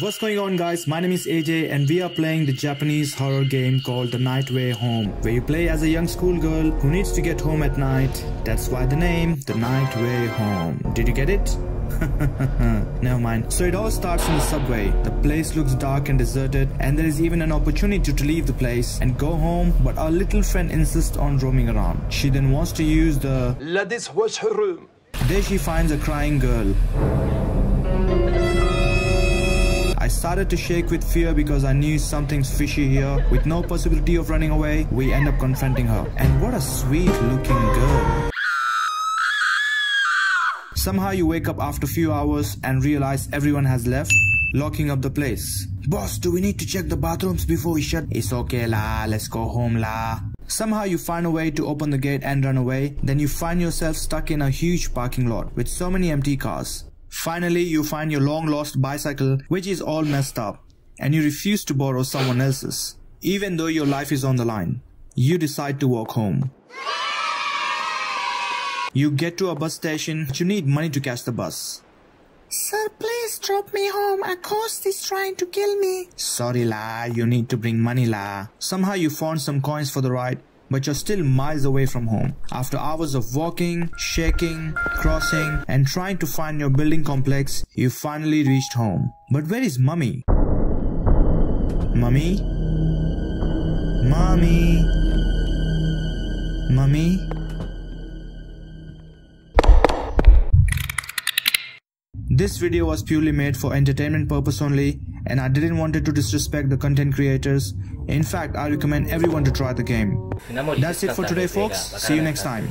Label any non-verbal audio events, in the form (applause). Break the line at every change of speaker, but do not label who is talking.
What's going on guys, my name is AJ and we are playing the Japanese horror game called The Night Way Home where you play as a young schoolgirl who needs to get home at night. That's why the name, The Night Way Home. Did you get it? (laughs) Never mind. So it all starts in the subway. The place looks dark and deserted and there is even an opportunity to leave the place and go home but our little friend insists on roaming around. She then wants to use the...
Ladies, what's her room?
There she finds a crying girl. Started to shake with fear because I knew something's fishy here. With no possibility of running away, we end up confronting her. And what a sweet looking girl. Somehow you wake up after a few hours and realize everyone has left, locking up the place. Boss, do we need to check the bathrooms before we shut? It's okay la, let's go home la. Somehow you find a way to open the gate and run away, then you find yourself stuck in a huge parking lot with so many empty cars. Finally, you find your long lost bicycle, which is all messed up, and you refuse to borrow someone else's. Even though your life is on the line, you decide to walk home. You get to a bus station, but you need money to catch the bus.
Sir, please drop me home. A ghost is trying to kill me.
Sorry la, you need to bring money la. Somehow you found some coins for the ride, but you're still miles away from home. After hours of walking, shaking, crossing, and trying to find your building complex, you finally reached home. But where is mummy? Mummy? Mummy? Mummy? This video was purely made for entertainment purpose only and I didn't want it to disrespect the content creators. In fact, I recommend everyone to try the game. That's it for today folks. See you next time.